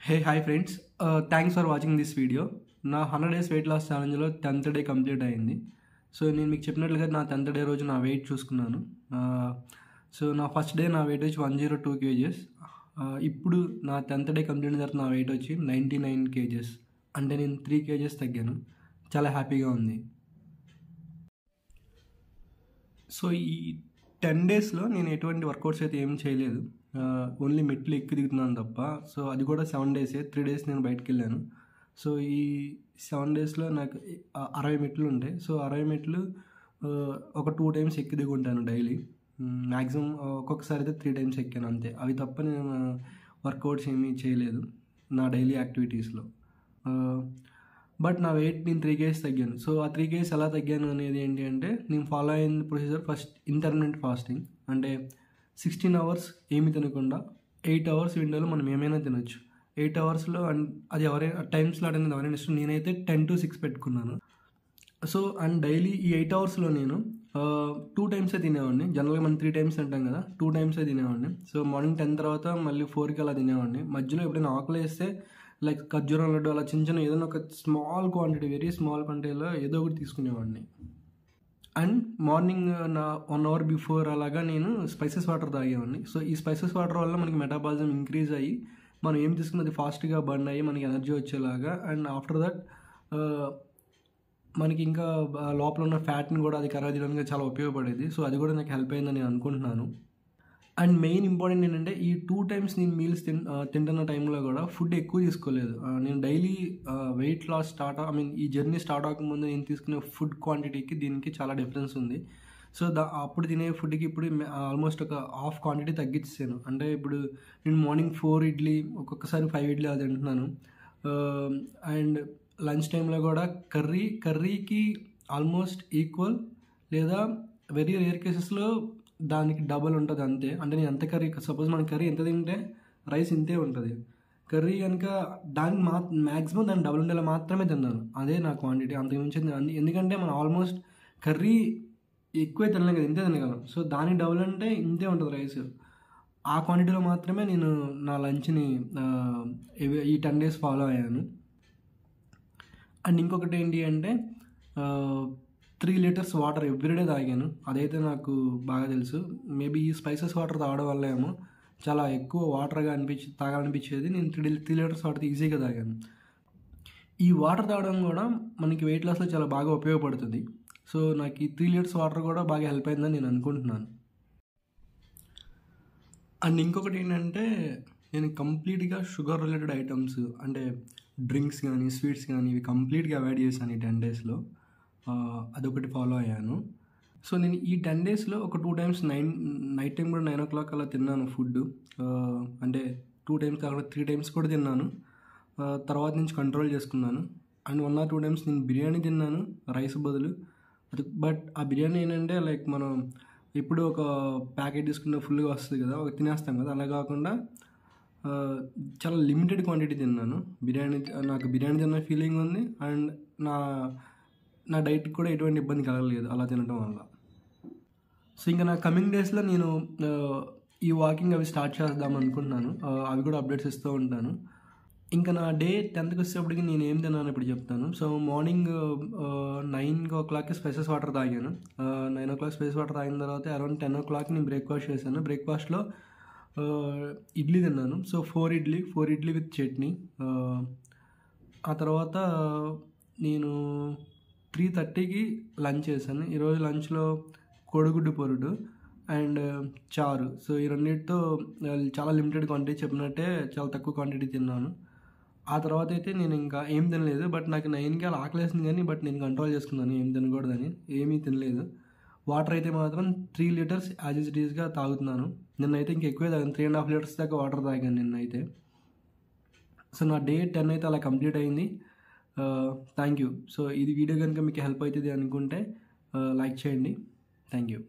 Hey hi friends thanks for watching this video నా hundred days weight loss ఛాలెంజ్లో tenth day complete అయింది. So నేను మీకు చెప్పినట్లుగా నా టెన్త్ డే రోజు నా వెయిట్ చూసుకున్నాను. Uh, సో నా ఫస్ట్ డే నా వెయిట్ వచ్చి వన్ జీరో టూ కేజెస్ ఇప్పుడు నా టెన్త్ డే కంప్లీట్ అయిన తర్వాత నా వెయిట్ వచ్చి నైంటీ నైన్ కేజెస్ అంటే నేను త్రీ కేజెస్ తగ్గాను. చాలా హ్యాపీగా ఉంది. సో ఈ టెన్ డేస్లో నేను ఎటువంటి వర్కౌట్స్ అయితే ఏం చేయలేదు. ఓన్లీ మెట్లు ఎక్కి దిగుతున్నాను తప్ప. సో అది కూడా సెవెన్ డేసే. త్రీ డేస్ నేను బయటకు వెళ్ళాను సో ఈ సెవెన్ డేస్లో నాకు అరవై మెట్లు ఉంటాయి సో అరవై మెట్లు ఒక టూ టైమ్స్ ఎక్కి దిగుంటాను డైలీ. మ్యాక్సిమం ఒక్కొక్కసారి అయితే త్రీ టైమ్స్ ఎక్కాను అంతే. అవి తప్ప నేను వర్కౌట్స్ ఏమీ చేయలేదు నా డైలీ యాక్టివిటీస్లో. బట్ నా వెయిట్ నేను త్రీ కేజీస్ తగ్గాను. సో ఆ త్రీ కేజీస్ ఎలా తగ్గాను అనేది ఏంటి అంటే నేను ఫాలో అయిన ప్రొసీజర్ ఫస్ట్ ఇంటర్మీడియట్ ఫాస్టింగ్ అంటే సిక్స్టీన్ అవర్స్ ఏమి తినకుండా ఎయిట్ అవర్స్ విండోలో మనం ఏమైనా తినొచ్చు. ఎయిట్ అవర్స్లో అండ్ అది ఎవరైనా టైం స్లాట్ అనేది ఎవరైనా ఇష్టం నేనైతే టెన్ టు సిక్స్ పెట్టుకున్నాను. సో అండ్ డైలీ ఈ ఎయిట్ అవర్స్లో నేను టూ టైమ్సే తినేవాడిని. జనరల్గా మనం త్రీ టైమ్స్ తింటాం కదా టూ టైమ్సే తినేవాడిని. సో మార్నింగ్ టెన్ తర్వాత మళ్ళీ ఫోర్కి అలా తినేవాడిని. మధ్యలో ఎప్పుడైనా ఆకలి వేస్తే లైక్ ఖర్జూరం లడ్డు అలా చిన్న చిన్న ఏదైనా ఒక స్మాల్ క్వాంటిటీ వెరీ స్మాల్ క్వాంటిటీలో ఏదో ఒకటి తీసుకునేవాడిని. అండ్ మార్నింగ్ నా వన్ అవర్ బిఫోర్ అలాగా నేను స్పైసెస్ వాటర్ తాగేవాడిని. సో ఈ స్పైసెస్ వాటర్ వల్ల మనకి మెటాబాలిజం ఇంక్రీజ్ అయ్యి మనం ఏం తీసుకున్నది ఫాస్ట్గా బర్న్ అయ్యి మనకి ఎనర్జీ వచ్చేలాగా అండ్ ఆఫ్టర్ దట్ మనకి ఇంకా లోపల ఉన్న ఫ్యాట్ని కూడా అది కరాబ్ చేయడానికి చాలా ఉపయోగపడేది. సో అది కూడా నాకు హెల్ప్ అయిందని నేను అనుకుంటున్నాను. అండ్ మెయిన్ ఇంపార్టెంట్ ఏంటంటే ఈ టూ టైమ్స్ నేను మీల్స్ తిన్ తింటున్న టైంలో కూడా ఫుడ్ ఎక్కువ తీసుకోలేదు. నేను daily weight loss start I mean ఈ జర్నీ స్టార్ట్ అవ్వకముందు నేను తీసుకునే ఫుడ్ క్వాంటిటీకి దీనికి చాలా డిఫరెన్స్ ఉంది. సో దా అప్పుడు తినే ఫుడ్కి ఇప్పుడు ఆల్మోస్ట్ ఒక హాఫ్ క్వాంటిటీ తగ్గించాను అంటే ఇప్పుడు నేను మార్నింగ్ ఫోర్ ఇడ్లీ ఒక్కొక్కసారి ఫైవ్ ఇడ్లీ అది తింటున్నాను. అండ్ లంచ్ టైంలో కూడా కర్రీ కర్రీకి ఆల్మోస్ట్ ఈక్వల్ లేదా వెరీ రేర్ కేసెస్లో దానికి డబల్ ఉంటుంది అంతే. అంటే నేను ఎంత కర్రీ సపోజ్ మన కర్రీ ఎంత తింటే రైస్ ఇంతే ఉంటుంది. కర్రీ కనుక దానికి మా మ్యాక్సిమం దాని డబల్ ఉండేలా మాత్రమే తిన్నాను. అదే నా క్వాంటిటీ అంతకుమించి ఎందుకంటే మనం ఆల్మోస్ట్ కర్రీ ఎక్కువే తినలేం కదా ఇంతే తినగలం. సో దానికి డబుల్ అంటే ఇంతే ఉంటుంది రైస్ ఆ క్వాంటిటీలో మాత్రమే నేను నా లంచ్ని ఈ టెన్ డేస్ ఫాలో అయ్యాను. అండ్ ఇంకొకటి ఏంటి అంటే త్రీ లీటర్స్ వాటర్ ఎవ్రీడే తాగాను. అదైతే నాకు బాగా తెలుసు. మేబీ ఈ స్పైసెస్ వాటర్ తాగడం వల్ల ఏమో చాలా ఎక్కువ వాటర్గా అనిపించి తాగాలనిపించేది. నేను త్రీ త్రీ లీటర్స్ వాటర్ ఈజీగా తాగాను. ఈ వాటర్ తాగడం కూడా మనకి వెయిట్ లాస్లో చాలా బాగా ఉపయోగపడుతుంది. సో నాకు ఈ త్రీ లీటర్స్ వాటర్ కూడా బాగా హెల్ప్ అయిందని నేను అనుకుంటున్నాను. అండ్ ఇంకొకటి ఏంటంటే నేను కంప్లీట్గా షుగర్ రిలేటెడ్ ఐటమ్స్ అంటే డ్రింక్స్ కానీ స్వీట్స్ కానీ ఇవి కంప్లీట్గా అవాయిడ్ చేశాను ఈ టెన్ డేస్లో అదొకటి ఫాలో అయ్యాను. సో నేను ఈ టెన్ డేస్లో ఒక two times nine night time కూడా నైన్ ఓ క్లాక్ అలా తిన్నాను ఫుడ్ అంటే టూ టైమ్స్ కాకుండా త్రీ టైమ్స్ కూడా తిన్నాను. తర్వాత నుంచి కంట్రోల్ చేసుకున్నాను. And one or two times నేను బిర్యానీ తిన్నాను రైస్ బదులు. అది బట్ ఆ బిర్యానీ ఏంటంటే లైక్ మనం ఇప్పుడు ఒక ప్యాకెట్ తీసుకుంటే ఫుల్గా వస్తుంది కదా ఒక తినేస్తాం కదా. అలా కాకుండా చాలా లిమిటెడ్ క్వాంటిటీ తిన్నాను. బిర్యానీ నాకు బిర్యానీ తిన్న ఫీలింగ్ ఉంది. అండ్ నా నా డైట్ కూడా ఎటువంటి ఇబ్బంది కలగలేదు. అలా తినడం వల్ల. సో ఇంకా నా కమింగ్ డేస్లో నేను ఈ వాకింగ్ అవి స్టార్ట్ చేద్దాం అనుకుంటున్నాను. అవి కూడా అప్డేట్స్ ఇస్తూ ఉంటాను. ఇంకా నా డే టెన్త్కి వచ్చేప్పటికి నేను ఏం తిన్నాను ఇప్పుడు చెప్తాను. సో మార్నింగ్ నైన్ ఓ క్లాక్కి స్పైసెస్ వాటర్ తాగాను. Nine o'clock spices water తాగిన తర్వాత అరౌండ్ టెన్ ఓ క్లాక్ నేను బ్రేక్ఫాస్ట్ చేశాను. బ్రేక్ఫాస్ట్లో ఇడ్లీ తిన్నాను. So four idli four idli with chutney. ఆ తర్వాత నేను త్రీ థర్టీకి లంచ్ చేశాను. ఈరోజు లంచ్లో కోడిగుడ్డు పొరుడు అండ్ చారు. సో ఈ రెండింటితో చాలా లిమిటెడ్ క్వాంటిటీ చెప్పినట్టే చాలా తక్కువ క్వాంటిటీ తిన్నాను. ఆ తర్వాత అయితే నేను ఇంకా ఏం తినలేదు. బట్ నాకు నైన్కి అలా ఆకలేసింది కానీ బట్ నేను కంట్రోల్ చేసుకున్నాను. ఏం తినకూడదని. ఏమీ తినలేదు. వాటర్ అయితే మాత్రం three litres as is it ఈస్గా తాగుతున్నాను. నిన్నైతే ఇంకా ఎక్కువే తాగాను. త్రీ అండ్ హాఫ్ లీటర్స్ దాకా వాటర్ తాగాను నిన్నైతే. సో నా డే టెన్ అయితే అలా కంప్లీట్ అయింది. థ్యాంక్ యూ సో ఇది వీడియో కనుక మీకు హెల్ప్ అవుతుంది అనుకుంటే లైక్ చేయండి. Thank you